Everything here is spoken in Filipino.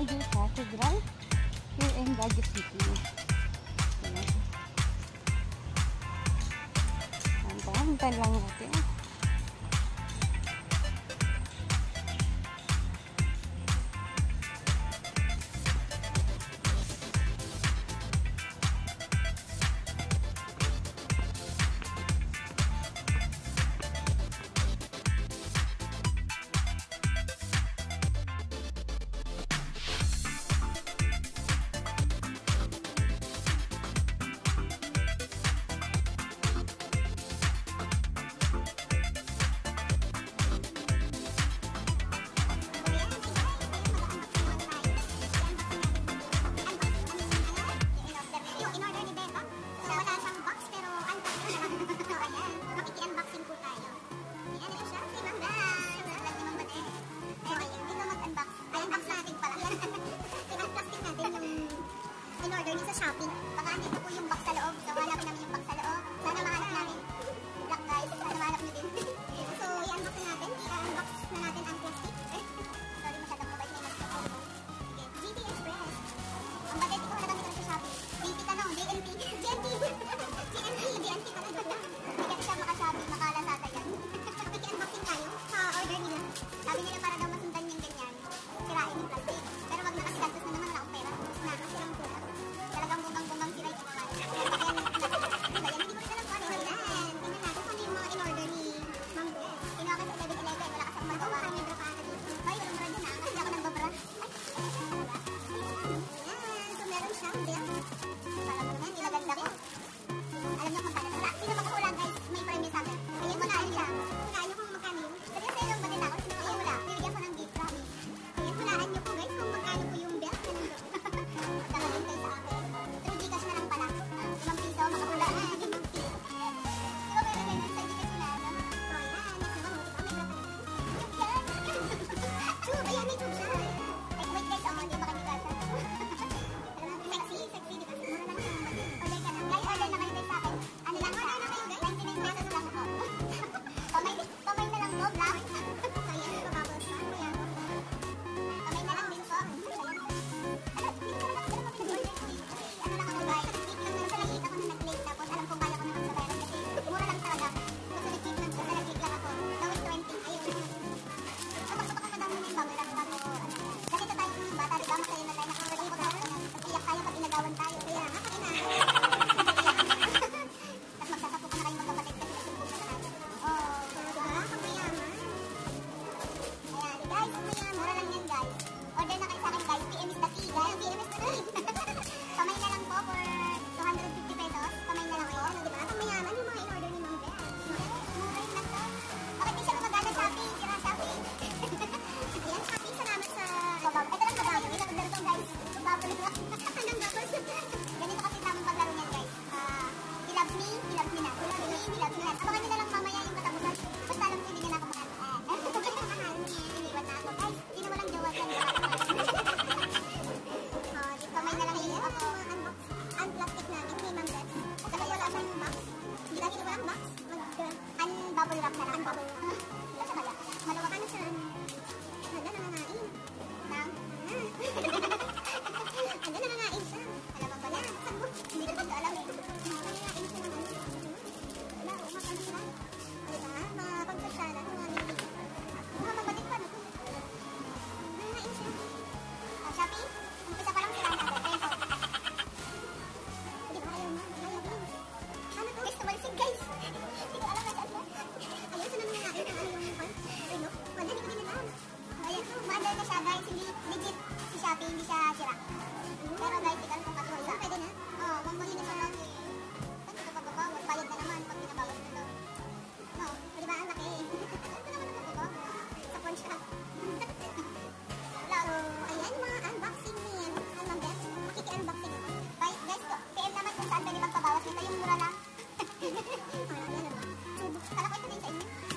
Baguio Cathedral here in Baguio City. Ayan. Hantay lang natin. Journey sa shopping. Baka andito po yung 好了不要再动了走走走咱俩看电影